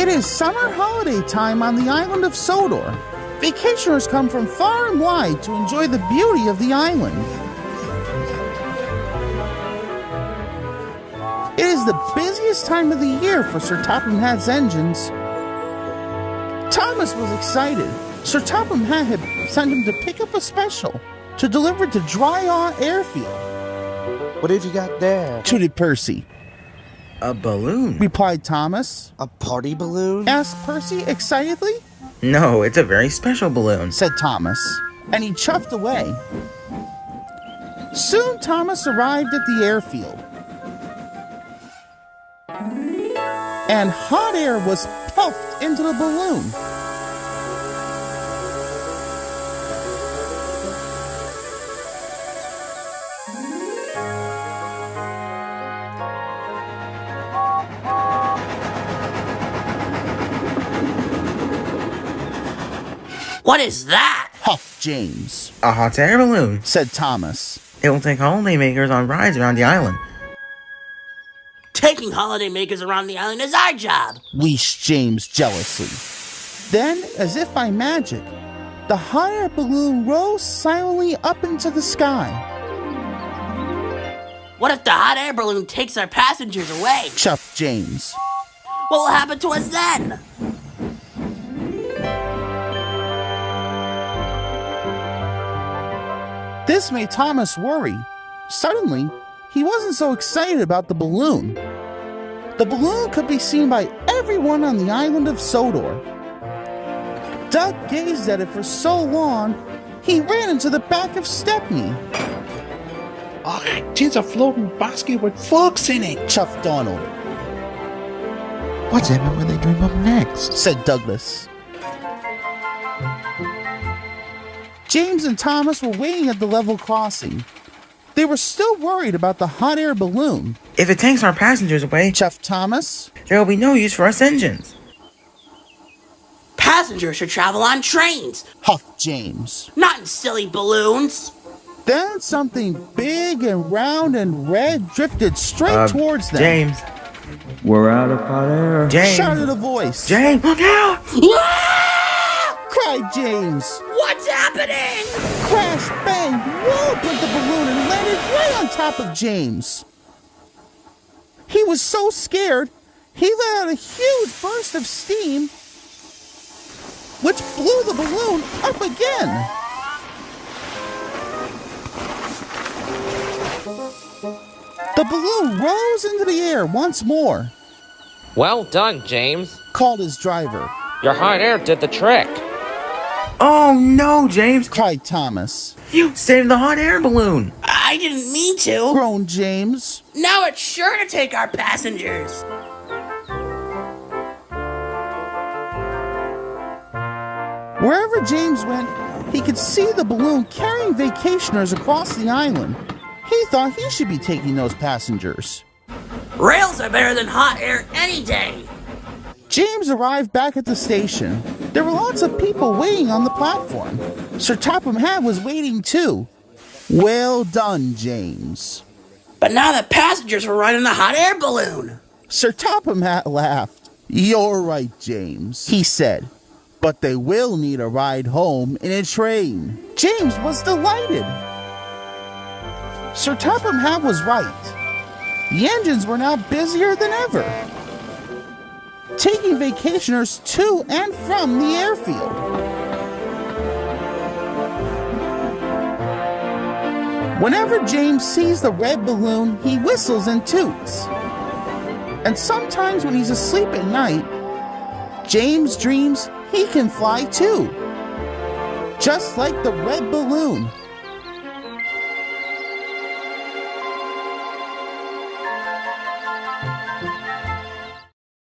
It is summer holiday time on the island of Sodor. Vacationers come from far and wide to enjoy the beauty of the island. It is the busiest time of the year for Sir Topham Hatt's engines. Thomas was excited. Sir Topham Hatt had sent him to pick up a special to deliver to Dryaw Airfield. What have you got there? Tooted Percy. A balloon? Replied Thomas. A party balloon? Asked Percy excitedly. No, it's a very special balloon, said Thomas, and he chuffed away. Soon Thomas arrived at the airfield. And hot air was puffed into the balloon. What is that? Huffed James. A hot air balloon, said Thomas. It will take holidaymakers on rides around the island. Taking holidaymakers around the island is our job, wheezed James jealously. Then, as if by magic, the hot air balloon rose silently up into the sky. What if the hot air balloon takes our passengers away? chuffed James. What will happen to us then? This made Thomas worry. Suddenly, he wasn't so excited about the balloon. The balloon could be seen by everyone on the island of Sodor. Duck gazed at it for so long, he ran into the back of Stepney. Ah, oh, tis a floating basket with folks in it, chuffed Donald. What's happening when they dream up next? said Douglas. James and Thomas were waiting at the level crossing. They were still worried about the hot air balloon. If it takes our passengers away, chuffed Thomas, there will be no use for us engines. Passengers should travel on trains, huffed James. Not in silly balloons. Then something big and round and red drifted straight uh, towards them. James. We're out of hot air. James. Shouted a voice. James, look out! Cried James. What's happening? Crash, bang, whoop went the balloon and landed right on top of James. He was so scared, he let out a huge burst of steam, which blew the balloon up again. The balloon rose into the air once more. Well done, James, called his driver. Your hot air did the trick. Oh no, James! cried Thomas. You saved the hot air balloon! I didn't mean to, groaned James. Now it's sure to take our passengers. Wherever James went, he could see the balloon carrying vacationers across the island. He thought he should be taking those passengers. Rails are better than hot air any day. James arrived back at the station. There were lots of people waiting on the platform. Sir Topham Hatt was waiting too. Well done, James. But now the passengers were riding the hot air balloon. Sir Topham Hatt laughed. You're right, James, he said. But they will need a ride home in a train. James was delighted. Sir Topham Hatt was right. The engines were now busier than ever, taking vacationers to and from the airfield. Whenever James sees the red balloon, he whistles and toots. And sometimes when he's asleep at night, James dreams he can fly too. Just like the red balloon